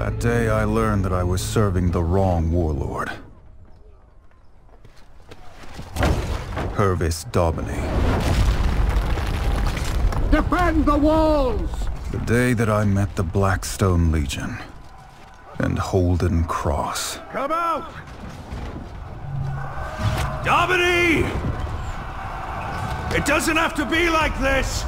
That day I learned that I was serving the wrong warlord. Hervis Daubeny. Defend the walls! The day that I met the Blackstone Legion and Holden Cross. Come out! Daubeny! It doesn't have to be like this!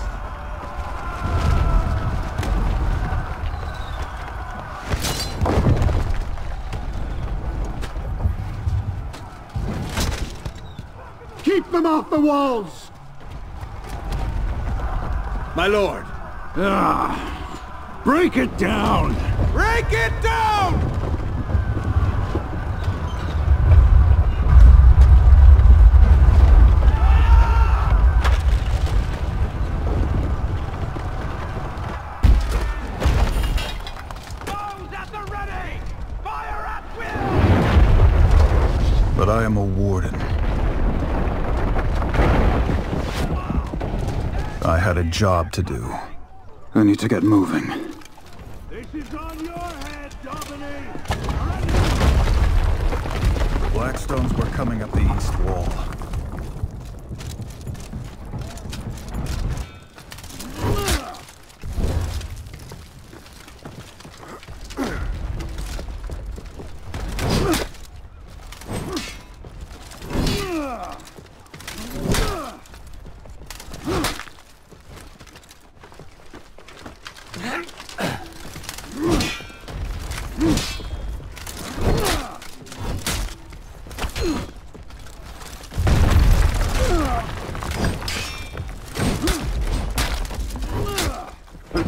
Them off the walls! My lord. Ah, break it down! Break it down! Bows at the ready! Fire at will! But I am a warden. I had a job to do. I need to get moving. This is on your head, Daubeny! The Blackstones were coming up the east wall.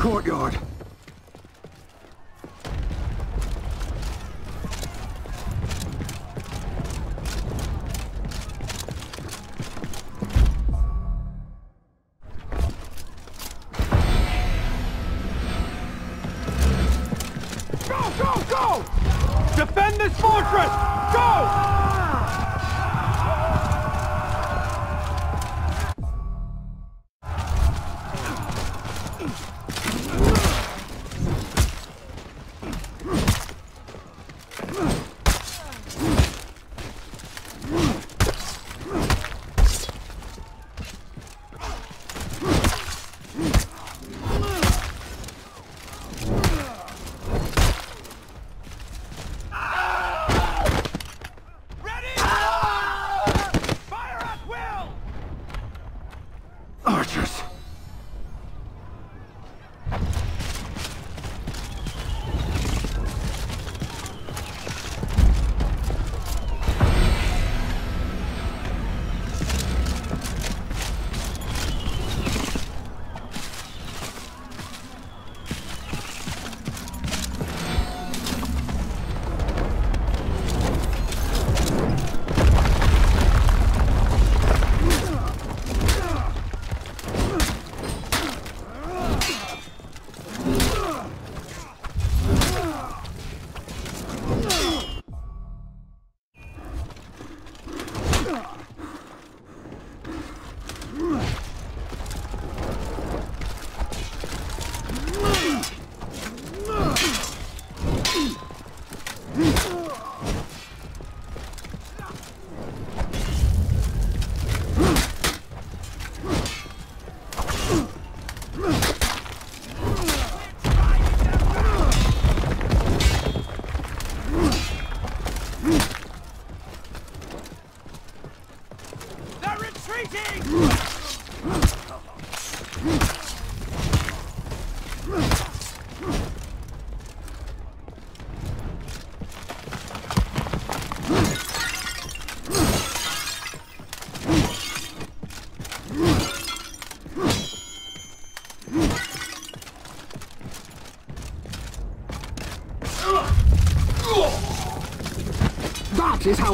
Courtyard. Go, go, go! Defend this fortress! Go!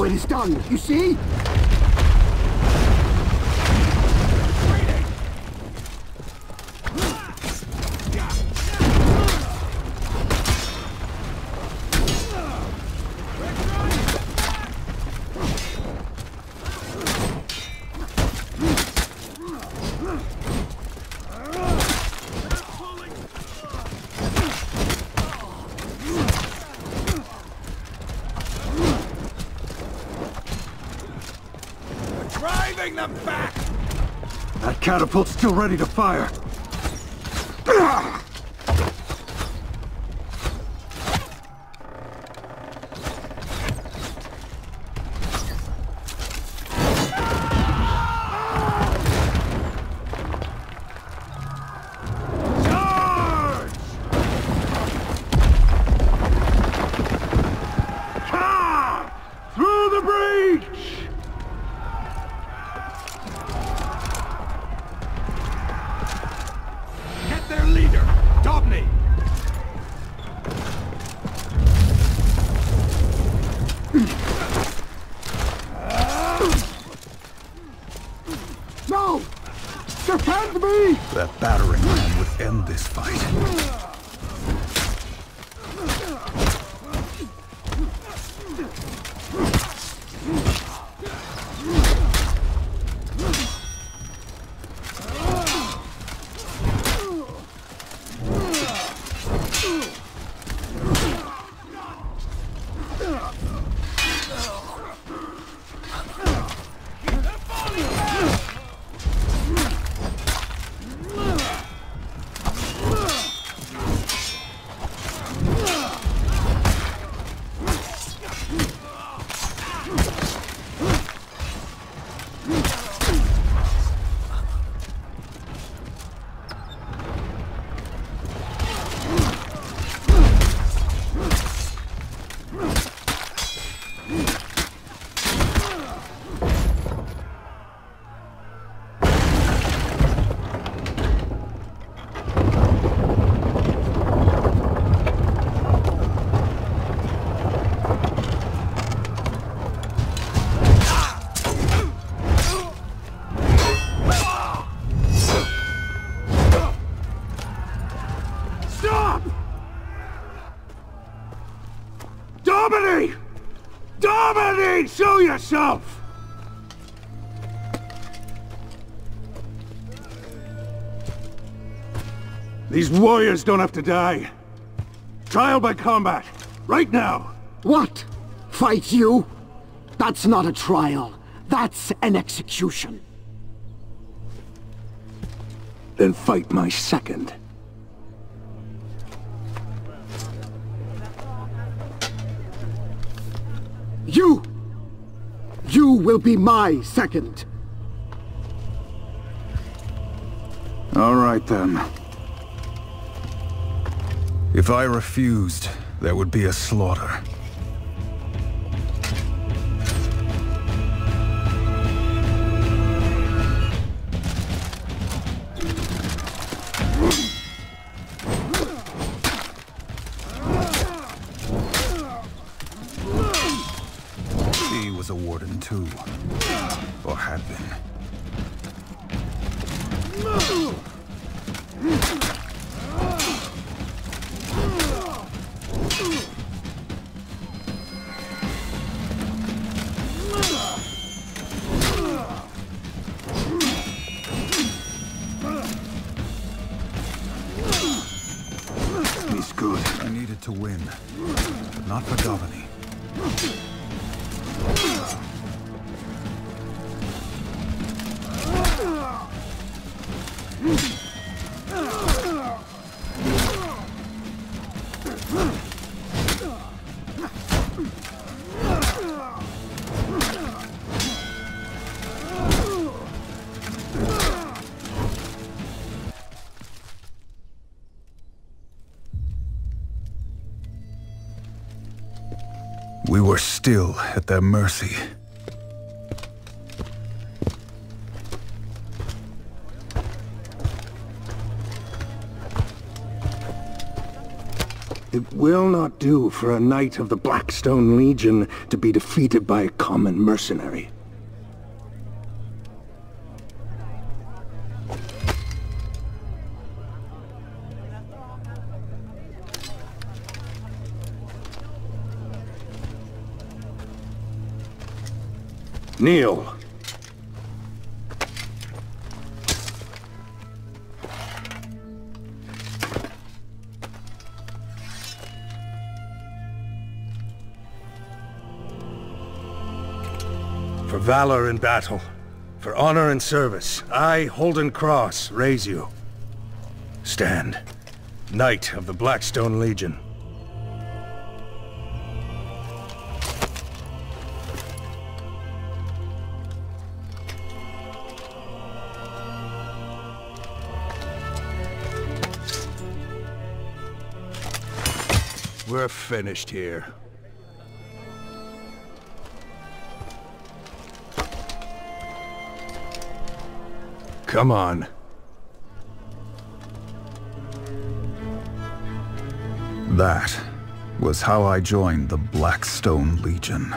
It is done, you see? Giving them back! That catapult's still ready to fire. That battering ram would end this fight. Show yourself! These warriors don't have to die. Trial by combat. Right now. What? Fight you? That's not a trial. That's an execution. Then fight my second. You! Will be my second. All right then. If I refused, there would be a slaughter. Warden too. Or had been. We were still at their mercy. It will not do for a knight of the Blackstone Legion to be defeated by a common mercenary. Kneel. For valor in battle, For honor and service, I, Holden Cross, raise you. Stand. Knight of the Blackstone Legion. We're finished here. Come on. That was how I joined the Blackstone Legion.